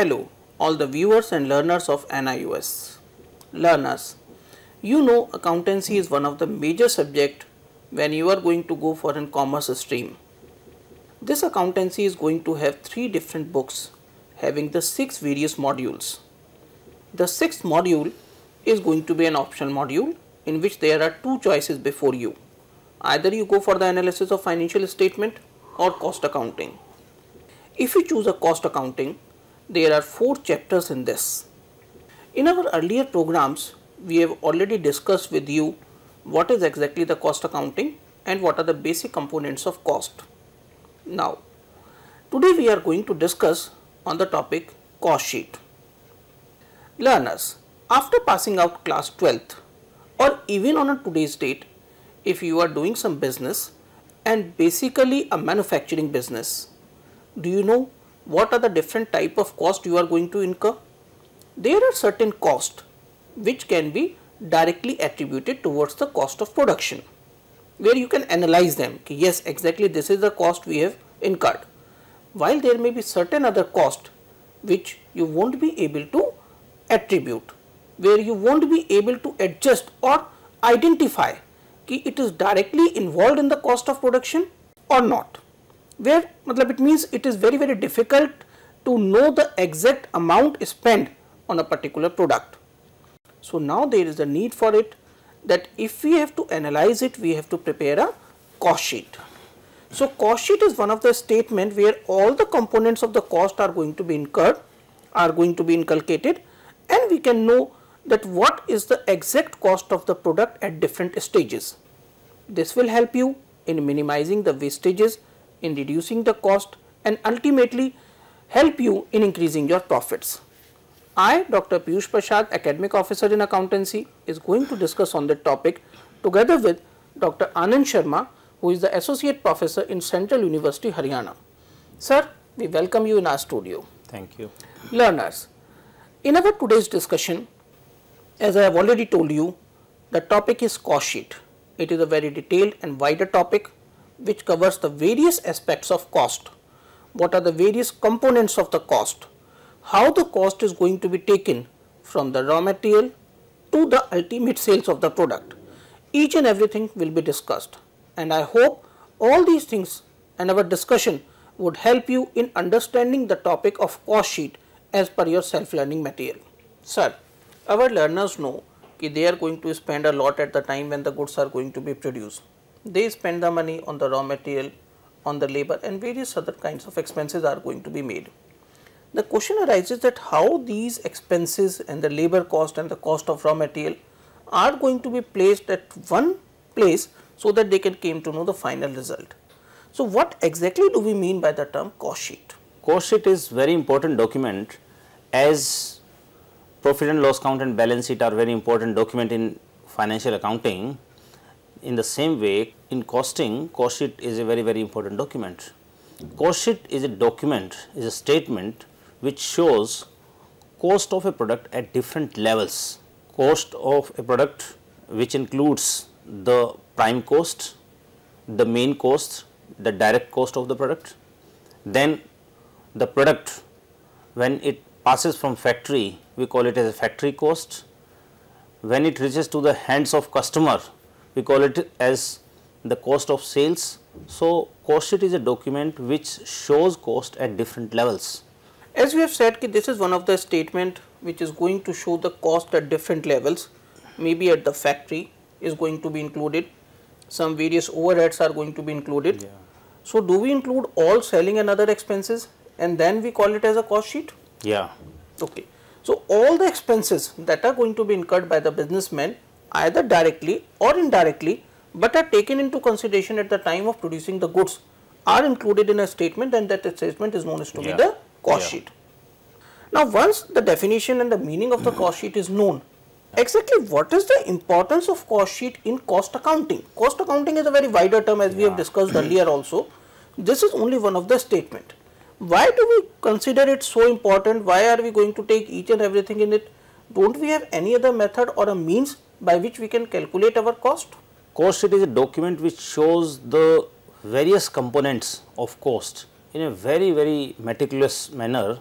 Hello, all the viewers and learners of NIOS. Learners, you know accountancy is one of the major subject when you are going to go for an commerce stream. This accountancy is going to have three different books having the six various modules. The sixth module is going to be an optional module in which there are two choices before you. Either you go for the analysis of financial statement or cost accounting. If you choose a cost accounting, there are four chapters in this. In our earlier programs, we have already discussed with you what is exactly the cost accounting and what are the basic components of cost. Now, today we are going to discuss on the topic cost sheet. Learners, after passing out class 12th or even on a today's date, if you are doing some business and basically a manufacturing business, do you know what are the different type of cost you are going to incur? There are certain cost which can be directly attributed towards the cost of production where you can analyze them yes exactly this is the cost we have incurred while there may be certain other cost which you won't be able to attribute where you won't be able to adjust or identify it is directly involved in the cost of production or not where it means it is very very difficult to know the exact amount spent on a particular product so now there is a need for it that if we have to analyze it, we have to prepare a cost sheet. So cost sheet is one of the statement where all the components of the cost are going to be incurred, are going to be inculcated and we can know that what is the exact cost of the product at different stages. This will help you in minimizing the wastages, in reducing the cost and ultimately help you in increasing your profits. I, Dr. Piyush Prasad, Academic Officer in Accountancy, is going to discuss on that topic together with Dr. Anand Sharma, who is the Associate Professor in Central University, Haryana. Sir, we welcome you in our studio. Thank you. Learners, in our today's discussion, as I have already told you, the topic is cost sheet. It is a very detailed and wider topic which covers the various aspects of cost. What are the various components of the cost? how the cost is going to be taken from the raw material to the ultimate sales of the product. Each and everything will be discussed and I hope all these things and our discussion would help you in understanding the topic of cost sheet as per your self learning material. Sir, our learners know that they are going to spend a lot at the time when the goods are going to be produced. They spend the money on the raw material, on the labor and various other kinds of expenses are going to be made the question arises that how these expenses and the labor cost and the cost of raw material are going to be placed at one place so that they can came to know the final result. So, what exactly do we mean by the term cost sheet? Cost sheet is very important document as profit and loss count and balance sheet are very important document in financial accounting. In the same way in costing cost sheet is a very very important document. Cost sheet is a document is a statement which shows cost of a product at different levels. Cost of a product which includes the prime cost, the main cost, the direct cost of the product, then the product when it passes from factory we call it as a factory cost, when it reaches to the hands of customer we call it as the cost of sales. So, cost sheet is a document which shows cost at different levels. As we have said this is one of the statement which is going to show the cost at different levels maybe at the factory is going to be included some various overheads are going to be included. Yeah. So, do we include all selling and other expenses and then we call it as a cost sheet? Yeah. Okay. So, all the expenses that are going to be incurred by the businessman either directly or indirectly but are taken into consideration at the time of producing the goods are included in a statement and that statement is known as to yeah. be the cost yeah. sheet. Now, once the definition and the meaning of the cost sheet is known, exactly what is the importance of cost sheet in cost accounting? Cost accounting is a very wider term as yeah. we have discussed earlier also. This is only one of the statement. Why do we consider it so important? Why are we going to take each and everything in it? Don't we have any other method or a means by which we can calculate our cost? Cost sheet is a document which shows the various components of cost in a very very meticulous manner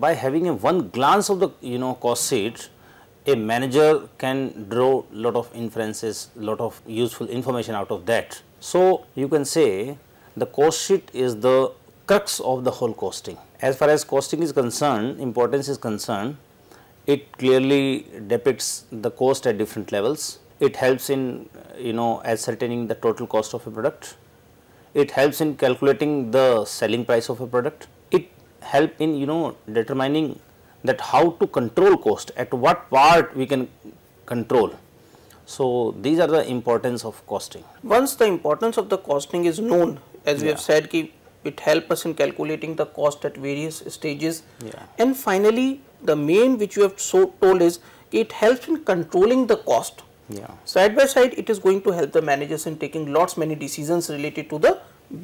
by having a one glance of the you know cost sheet, a manager can draw lot of inferences, lot of useful information out of that. So, you can say the cost sheet is the crux of the whole costing. As far as costing is concerned, importance is concerned, it clearly depicts the cost at different levels. It helps in you know ascertaining the total cost of a product. It helps in calculating the selling price of a product. It help in you know determining that how to control cost at what part we can control. So, these are the importance of costing. Once the importance of the costing is known as we have said ki it help us in calculating the cost at various stages Yeah. and finally the main which you have so told is it helps in controlling the cost Yeah. side by side it is going to help the managers in taking lots many decisions related to the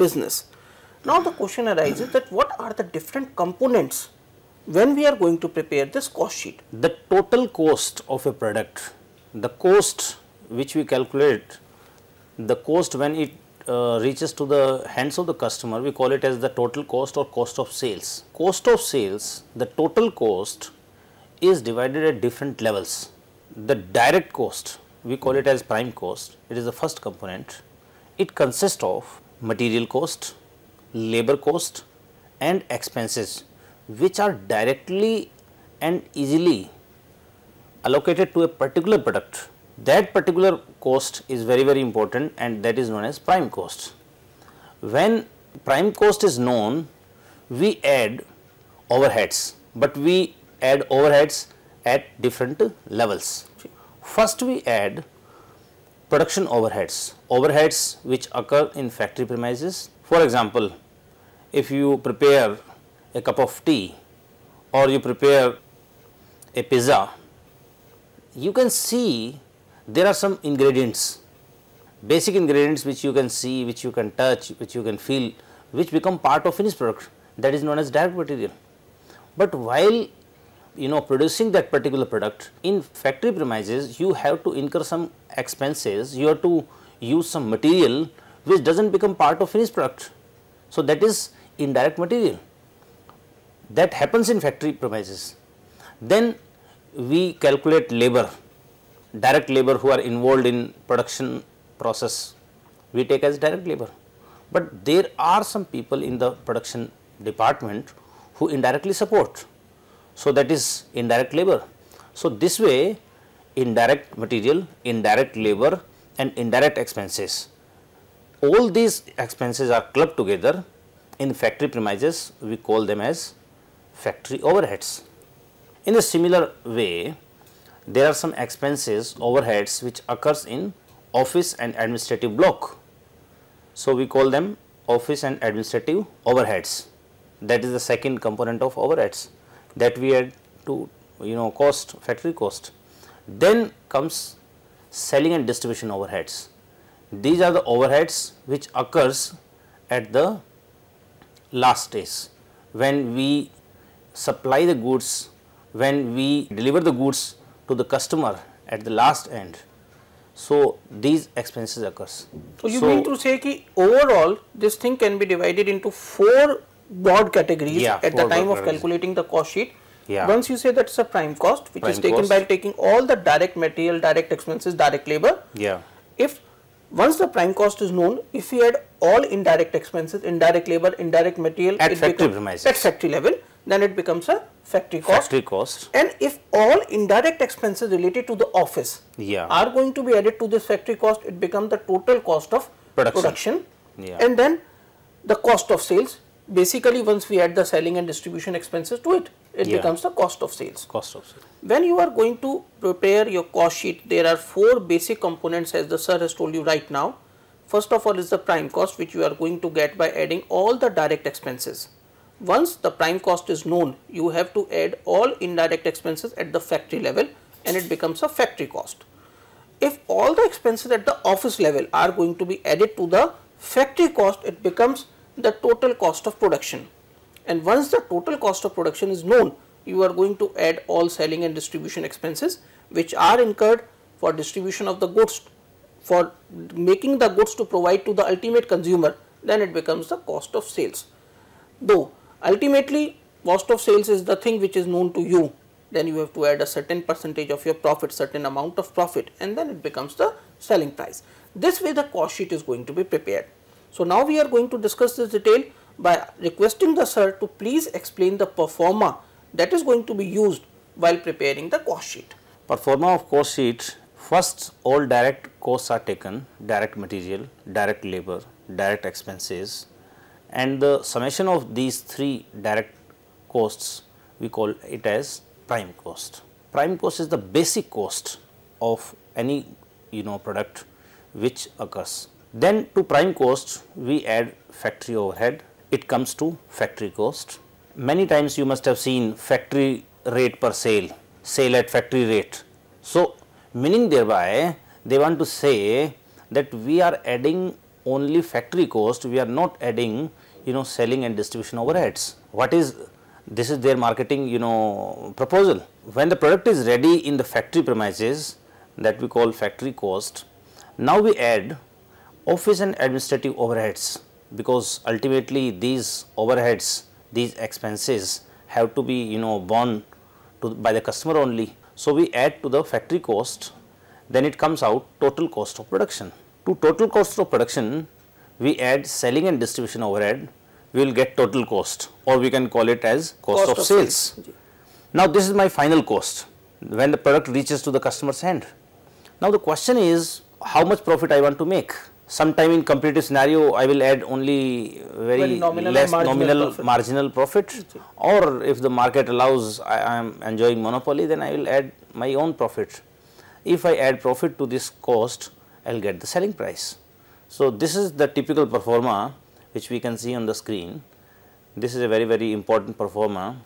business now the question arises that what are the different components when we are going to prepare this cost sheet The total cost of a product, the cost which we calculate, the cost when it uh, reaches to the hands of the customer, we call it as the total cost or cost of sales. Cost of sales, the total cost is divided at different levels. The direct cost, we call it as prime cost, it is the first component. It consists of material cost, labor cost and expenses which are directly and easily allocated to a particular product. That particular cost is very very important and that is known as prime cost. When prime cost is known, we add overheads, but we add overheads at different levels. First we add production overheads, overheads which occur in factory premises. For example, if you prepare a cup of tea or you prepare a pizza, you can see there are some ingredients, basic ingredients which you can see, which you can touch, which you can feel, which become part of finished product. That is known as direct material. But while you know producing that particular product in factory premises you have to incur some expenses. You have to use some material which does not become part of finished product. So that is indirect material. That happens in factory premises. Then we calculate labor direct labor who are involved in production process we take as direct labor but there are some people in the production department who indirectly support so, that is indirect labor. So, this way indirect material, indirect labor and indirect expenses. All these expenses are clubbed together in factory premises we call them as factory overheads. In a similar way there are some expenses overheads which occurs in office and administrative block. So, we call them office and administrative overheads that is the second component of overheads that we add to you know cost factory cost. Then comes selling and distribution overheads. These are the overheads which occurs at the last stage when we supply the goods, when we deliver the goods to the customer at the last end. So, these expenses occurs. So, you mean to say ki overall this thing can be divided into four broad categories Yeah, at the time of calculating the cost sheet. Yeah. Once you say that's a prime cost which is taken cost. by taking all the direct material, direct expenses, direct labor. Yeah. If once the prime cost is known, if we add all indirect expenses, indirect labor, indirect material At factory becomes- premises. at factory level, then it becomes a factory cost. Factory cost. And if all indirect expenses related to the office Yeah. are going to be added to this factory cost, it becomes the total cost of Production. production. Yeah. And then the cost of sales. Basically, once we add the selling and distribution expenses to it, it Yeah. becomes the cost of sales. Cost of sales. When you are going to prepare your cost sheet, there are four basic components as the sir has told you right now. First of all is the prime cost which you are going to get by adding all the direct expenses. Once the prime cost is known, you have to add all indirect expenses at the factory level and it becomes a factory cost. If all the expenses at the office level are going to be added to the factory cost, it becomes the total cost of production. And once the total cost of production is known, you are going to add all selling and distribution expenses which are incurred for distribution of the goods, for making the goods to provide to the ultimate consumer, then it becomes the cost of sales. Though ultimately cost of sales is the thing which is known to you. Then you have to add a certain percentage of your profit certain amount of profit and then it becomes the selling price. This way the cost sheet is going to be prepared. So now we are going to discuss this detail by requesting the sir to please explain the pro forma that is going to be used while preparing the cost sheet. Pro forma of cost sheet first all direct costs are taken. Direct material direct labor direct expenses and the summation of these three direct costs we call it as prime cost. Prime cost is the basic cost of any you know product which occurs. Then to prime cost we add factory overhead, it comes to factory cost. Many times you must have seen factory rate per sale, sale at factory rate. So, meaning thereby they want to say that we are adding only factory cost, we are not adding you know selling and distribution overheads. What is this is their marketing you know proposal. When the product is ready in the factory premises that we call factory cost, now we add office and administrative overheads because ultimately these overheads these expenses have to be you know borne to by the customer only. So, we add to the factory cost then it comes out total cost of production. To total cost of production we add selling and distribution overhead we will get total cost or we can call it as cost, Cost of, of sales. sales. Now, this is my final cost when the product reaches to the customer's hand. Now, the question is how much profit I want to make. Sometime in competitive scenario, I will add only very Very nominal less marginal nominal profit. marginal profit or if the market allows I am enjoying monopoly, then I will add my own profit. If I add profit to this cost, I will get the selling price. So, this is the typical pro forma which we can see on the screen. This is a very very important pro forma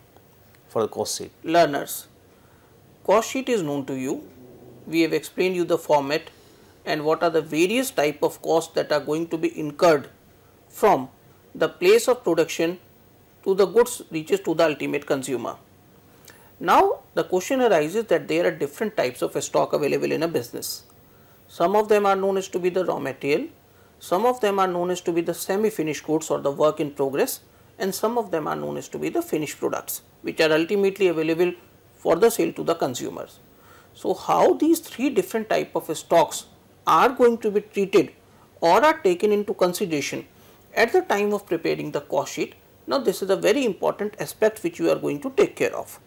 for the cost sheet. learners cost sheet is known to you we have explained you the format and what are the various type of costs that are going to be incurred from the place of production to the goods reaches to the ultimate consumer now the question arises that there are different types of stock available in a business some of them are known as to be the raw material some of them are known as to be the semi finished goods or the work in progress and some of them are known as to be the finished products which are ultimately available for the sale to the consumers. So, how these three different type of stocks are going to be treated or are taken into consideration at the time of preparing the cost sheet. Now, this is a very important aspect which you are going to take care of.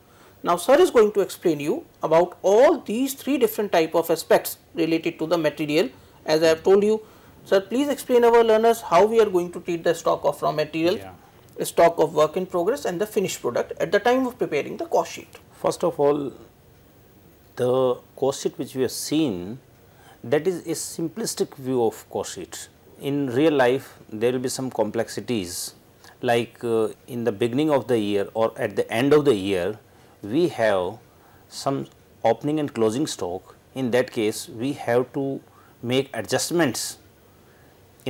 Now, sir is going to explain you about all these three different type of aspects related to the material as I have told you. Sir, please explain our learners how we are going to treat the stock of raw material, Yeah. stock of work in progress and the finished product at the time of preparing the cost sheet. First of all, the cost sheet which we have seen that is a simplistic view of cost sheet. In real life, there will be some complexities like uh, in the beginning of the year or at the end of the year, we have some opening and closing stock. In that case, we have to make adjustments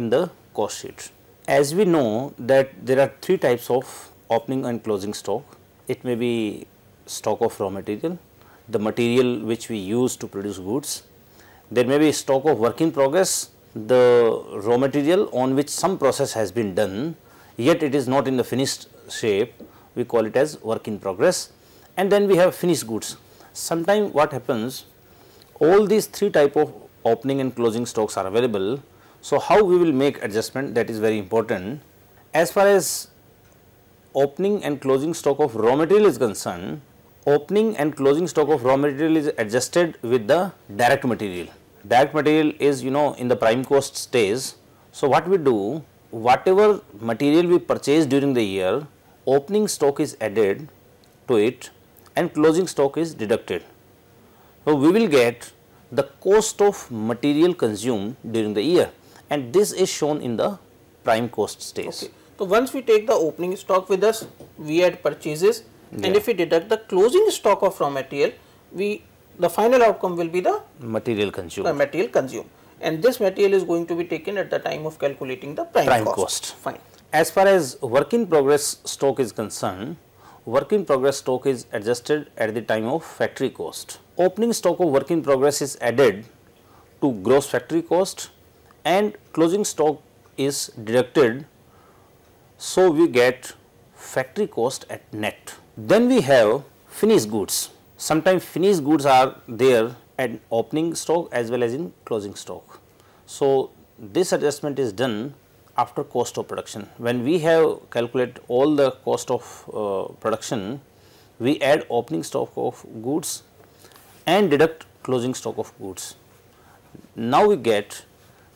in the cost sheet. As we know that there are three types of opening and closing stock. It may be stock of raw material, the material which we use to produce goods. There may be stock of work in progress, the raw material on which some process has been done, yet it is not in the finished shape. We call it as work in progress. And then we have finished goods. Sometime what happens, all these three type of opening and closing stocks are available. So, how we will make adjustment that is very important. As far as opening and closing stock of raw material is concerned, opening and closing stock of raw material is adjusted with the direct material. Direct material is you know in the prime cost stage. So, what we do whatever material we purchase during the year opening stock is added to it and closing stock is deducted. So, we will get the cost of material consumed during the year and this is shown in the prime cost stage. Okay. So, once we take the opening stock with us, we add purchases and if we deduct the closing stock of raw material, we the final outcome will be the Material consumed. the material consumed and this material is going to be taken at the time of calculating the prime, Prime cost. cost. Fine. As far as work in progress stock is concerned, work in progress stock is adjusted at the time of factory cost. Opening stock of work in progress is added to gross factory cost and closing stock is deducted. So, we get factory cost at net. Then we have finished goods. Sometimes finished goods are there at opening stock as well as in closing stock. So, this adjustment is done after cost of production. When we have calculate all the cost of uh, production, we add opening stock of goods and deduct closing stock of goods. Now, we get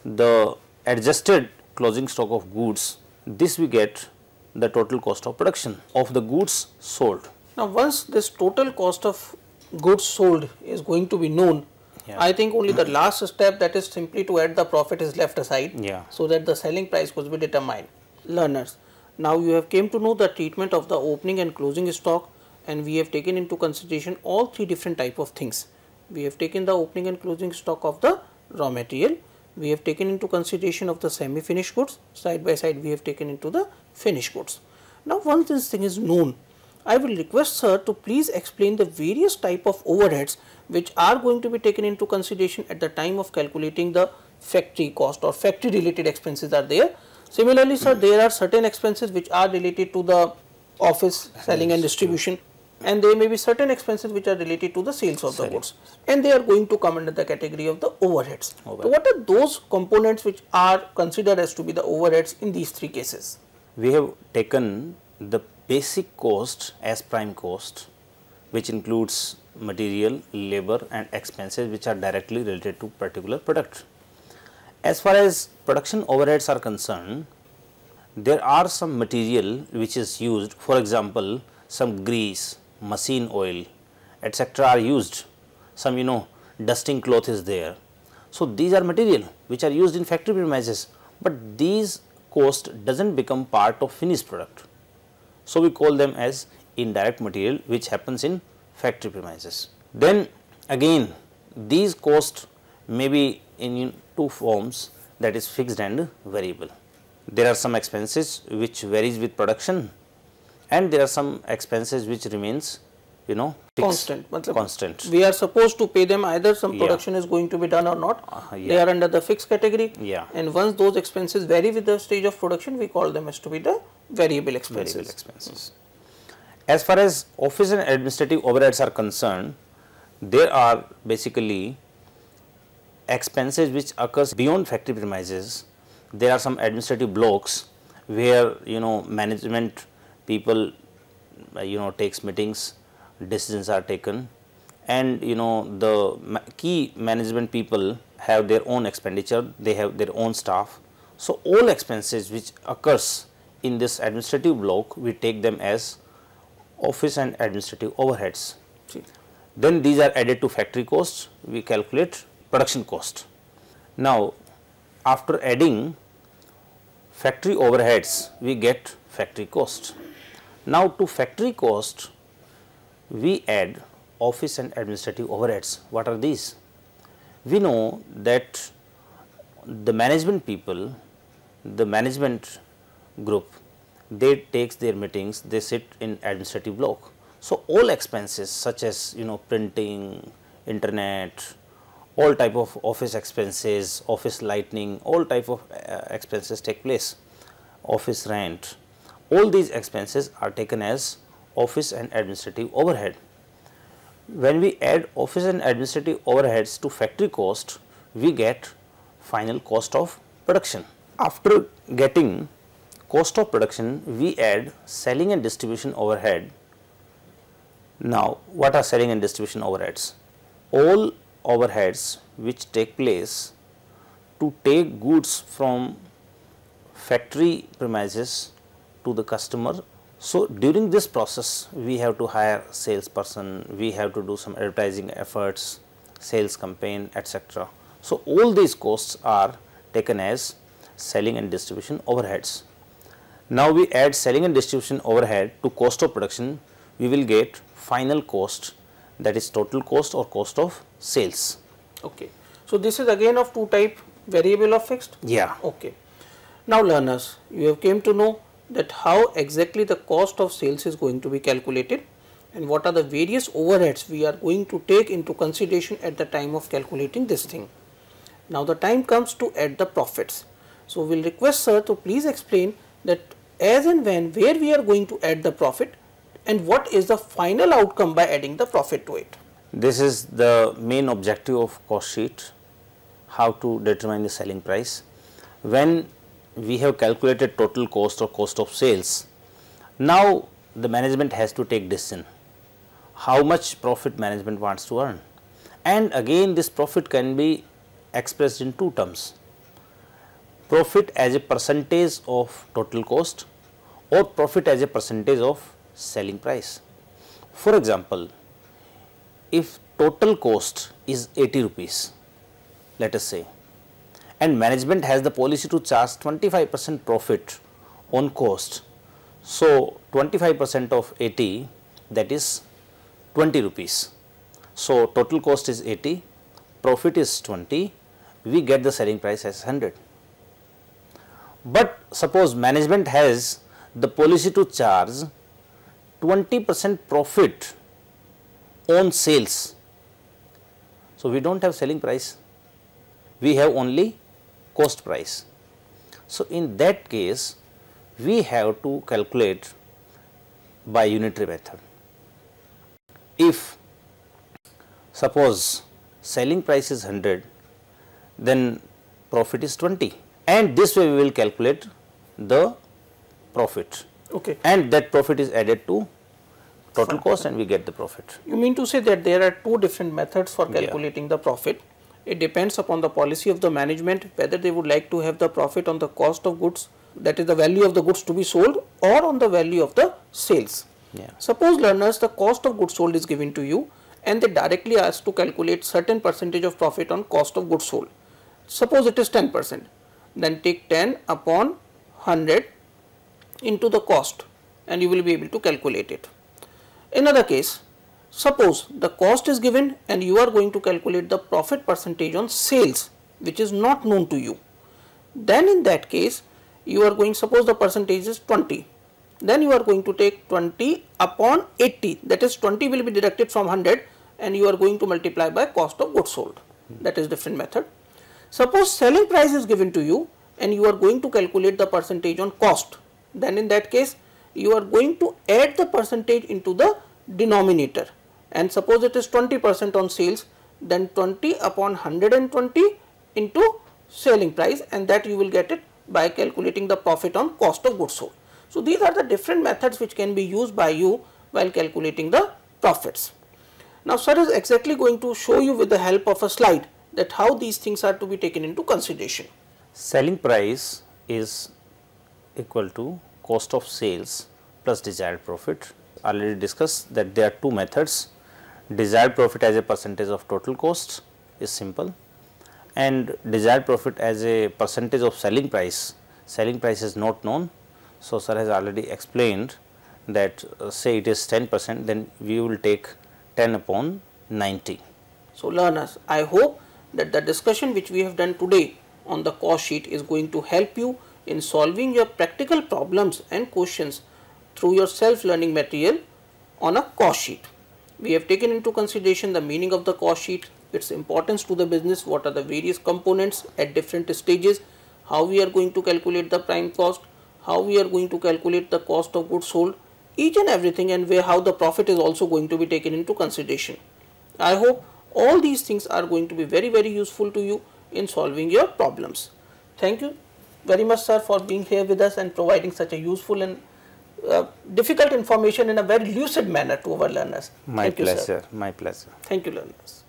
the adjusted closing stock of goods, this we get the total cost of production of the goods sold. Now, once this total cost of goods sold is going to be known, yeah. I think only the last step that is simply to add the profit is left aside yeah. so that the selling price could be determined. Learners, now you have came to know the treatment of the opening and closing stock and we have taken into consideration all three different type of things. We have taken the opening and closing stock of the raw material, we have taken into consideration of the semi finished goods, side by side we have taken into the finished goods. Now once this thing is known, I will request sir to please explain the various type of overheads which are going to be taken into consideration at the time of calculating the factory cost or factory related expenses are there. Similarly, sir, there are certain expenses which are related to the office selling and distribution and there may be certain expenses which are related to the sales of the goods and they are going to come under the category of the overheads. Overhead. So, what are those components which are considered as to be the overheads in these three cases? We have taken the basic cost as prime cost which includes material, labor and expenses which are directly related to particular product. As far as production overheads are concerned, there are some material which is used for example, some grease, machine oil etc. are used, some you know dusting cloth is there. So, these are material which are used in factory premises, but these cost does not become part of finished product. So, we call them as indirect material which happens in factory premises. Then again these costs may be in two forms that is fixed and variable. There are some expenses which varies with production and there are some expenses which remains you know constant constant. we are supposed to pay them either some production yeah. is going to be done or not. Uh, yeah. they are under the fixed category. Yeah. And once those expenses vary with the stage of production we call them as to be the variable expenses. Variable expenses. As far as office and administrative overheads are concerned there are basically expenses which occurs beyond factory premises. There are some administrative blocks where you know management people uh, you know takes meetings decisions are taken and you know the ma key management people have their own expenditure, they have their own staff. So, all expenses which occurs in this administrative block we take them as office and administrative overheads. See. Then these are added to factory costs, we calculate production cost. Now, after adding factory overheads, we get factory cost. Now, to factory cost, we add office and administrative overheads. What are these? We know that the management people, the management group, they takes their meetings, they sit in administrative block. So, all expenses such as you know printing, internet, all type of office expenses, office lighting, all type of uh, expenses take place, office rent, all these expenses are taken as office and administrative overhead. When we add office and administrative overheads to factory cost, we get final cost of production. After getting cost of production, we add selling and distribution overhead. Now, what are selling and distribution overheads? All overheads which take place to take goods from factory premises to the customer so, during this process we have to hire salesperson, we have to do some advertising efforts, sales campaign etc. So, all these costs are taken as selling and distribution overheads. Now, we add selling and distribution overhead to cost of production, we will get final cost that is total cost or cost of sales. Okay. So, this is again of two type variable or fixed? Yeah. Okay. Now, learners, you have came to know that how exactly the cost of sales is going to be calculated and what are the various overheads we are going to take into consideration at the time of calculating this thing. Now the time comes to add the profits. So we'll request sir to please explain that as and when where we are going to add the profit and what is the final outcome by adding the profit to it. This is the main objective of cost sheet, how to determine the selling price. When we have calculated total cost or cost of sales, now the management has to take decision how much profit management wants to earn. And again this profit can be expressed in two terms, profit as a percentage of total cost or profit as a percentage of selling price. For example, if total cost is 80 rupees, let us say, and management has the policy to charge 25 percent profit on cost. So, 25 percent of 80 that is 20 rupees. So, total cost is 80, profit is 20, we get the selling price as 100. But suppose management has the policy to charge 20 percent profit on sales. So, we do not have selling price, we have only cost price. So, in that case we have to calculate by unitary method. If suppose selling price is 100 then profit is 20 and this way we will calculate the profit Okay. and that profit is added to total cost and we get the profit. You mean to say that there are two different methods for calculating the profit. It depends upon the policy of the management whether they would like to have the profit on the cost of goods that is the value of the goods to be sold or on the value of the sales. Yeah. Suppose learners the cost of goods sold is given to you and they directly ask to calculate certain percentage of profit on cost of goods sold. Suppose it is 10 percent then take 10 upon 100 into the cost and you will be able to calculate it. In other case, suppose the cost is given and you are going to calculate the profit percentage on sales which is not known to you. Then in that case, you are going, suppose the percentage is 20, then you are going to take 20 upon 80 that is 20 will be deducted from 100 and you are going to multiply by cost of goods sold. That is different method. Suppose selling price is given to you and you are going to calculate the percentage on cost. Then in that case you are going to add the percentage into the denominator and suppose it is 20 percent on sales then 20 upon 120 into selling price and that you will get it by calculating the profit on cost of goods sold. So, these are the different methods which can be used by you while calculating the profits. Now, sir is exactly going to show you with the help of a slide that how these things are to be taken into consideration. Selling price is equal to cost of sales plus desired profit. Already discussed that there are two methods. Desired profit as a percentage of total cost is simple and desired profit as a percentage of selling price. Selling price is not known. So, sir has already explained that uh, say it is 10 percent then we will take 10 upon 90. So, learners, I hope that the discussion which we have done today on the cost sheet is going to help you in solving your practical problems and questions through your self learning material on a cost sheet. We have taken into consideration the meaning of the cost sheet, its importance to the business, what are the various components at different stages, how we are going to calculate the prime cost, how we are going to calculate the cost of goods sold, each and everything and where how the profit is also going to be taken into consideration. I hope all these things are going to be very very useful to you in solving your problems. Thank you very much sir for being here with us and providing such a useful and uh, difficult information in a very lucid manner to our learners. My Thank you, sir. pleasure, my pleasure. Thank you learners.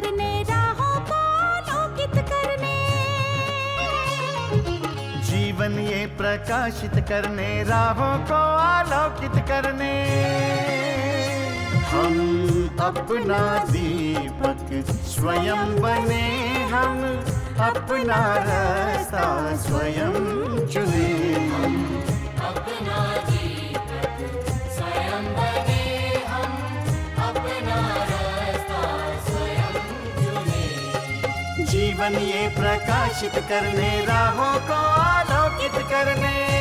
करने, राहों को आलोकित करने। जीवन ये प्रकाशित करने, राहों को आलोकित करने। हम अपना दीपक स्वयं बने हम, अपना रास्ता स्वयं चुने। हम जीवन ये प्रकाशित करने राहों को आलोकित करने।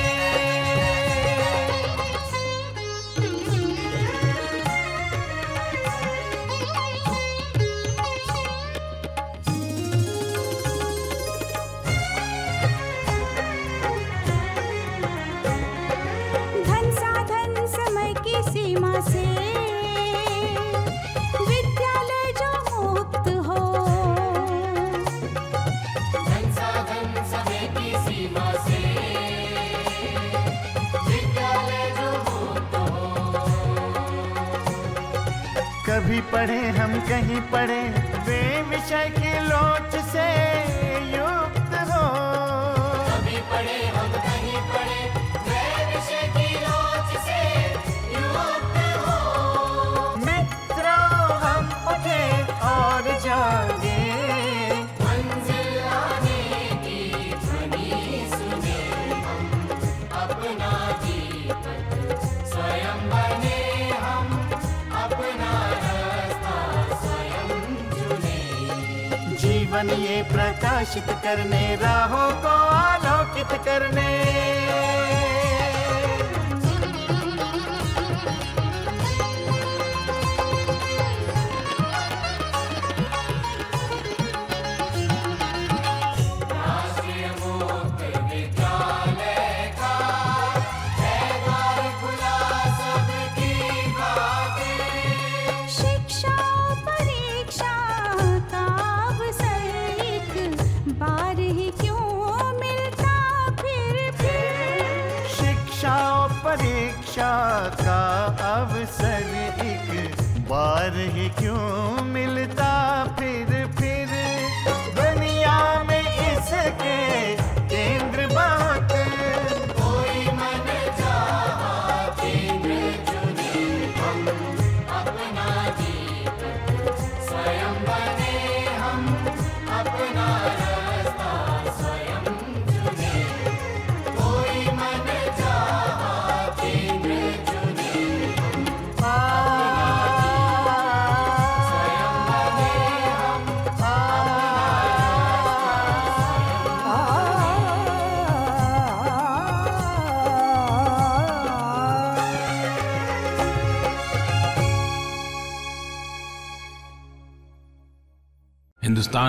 जीवन ये प्रकाशित करने राहों को आलोकित करने। रहे क्यों?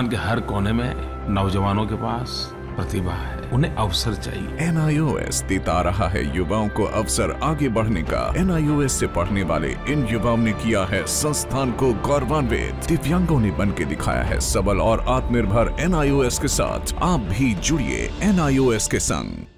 हिंदुस्तान के हर कोने में नौजवानों के पास प्रतिभा है। उन्हें अवसर चाहिए। एन आई ओ एस देता रहा है युवाओं को अवसर आगे बढ़ने का। एन आई ओ एस ऐसी पढ़ने वाले इन युवाओं ने किया है संस्थान को गौरवान्वित। दिव्यांगों ने बन के दिखाया है सबल और आत्मनिर्भर एन आई ओ एस के साथ। आप भी जुड़िए एन आई ओ एस के संग।